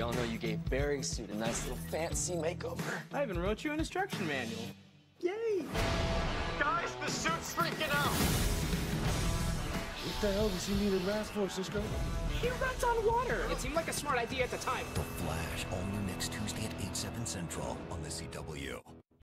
We all know you gave Barry's suit a nice little fancy makeover. I even wrote you an instruction manual. Yay! Guys, the suit's freaking out! What the hell does he need a mask for, Cisco? He runs on water. It seemed like a smart idea at the time. The Flash, all next Tuesday at 8, 7 Central on the CW.